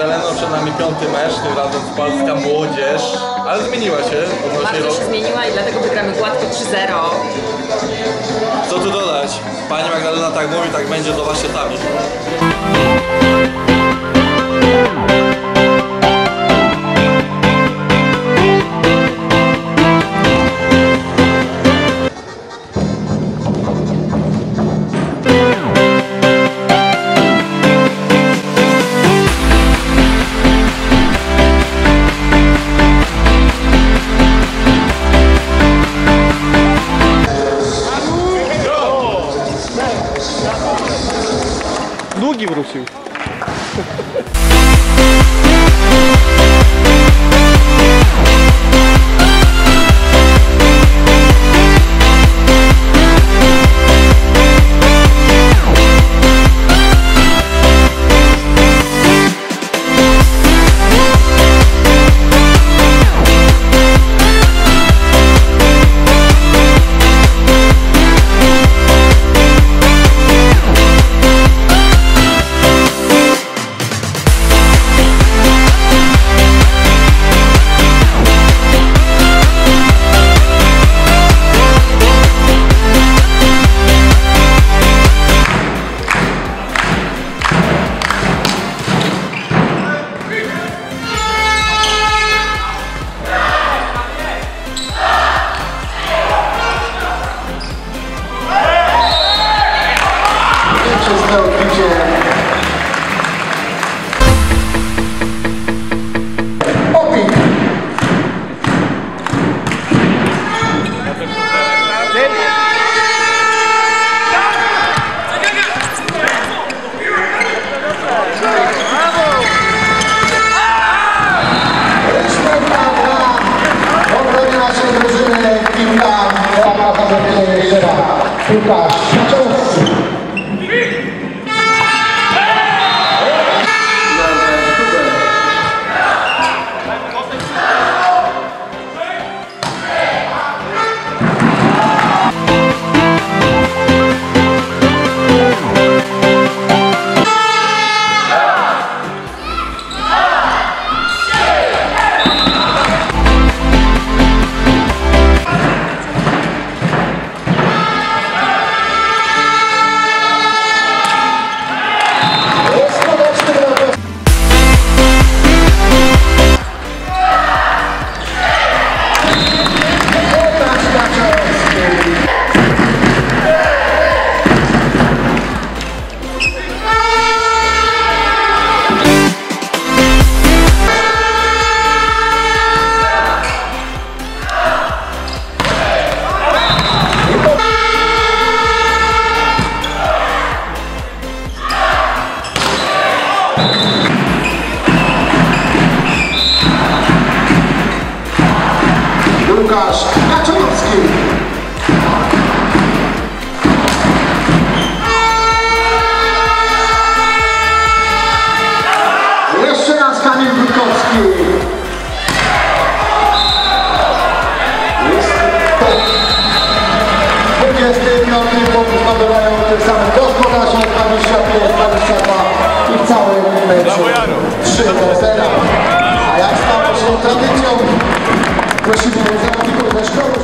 Magdaleno przed nami piąty mecz, tym razem polska młodzież, ale zmieniła się Bardzo roku. się zmieniła i dlatego wygramy gładko 3-0. Co tu dodać? Pani Magdalena tak mówi, tak będzie, Ноги врусив. Piłka, piłka, piłka, piłka, piłka, Łukasz Kaczorowski. Właściwą, zamówimy też koło.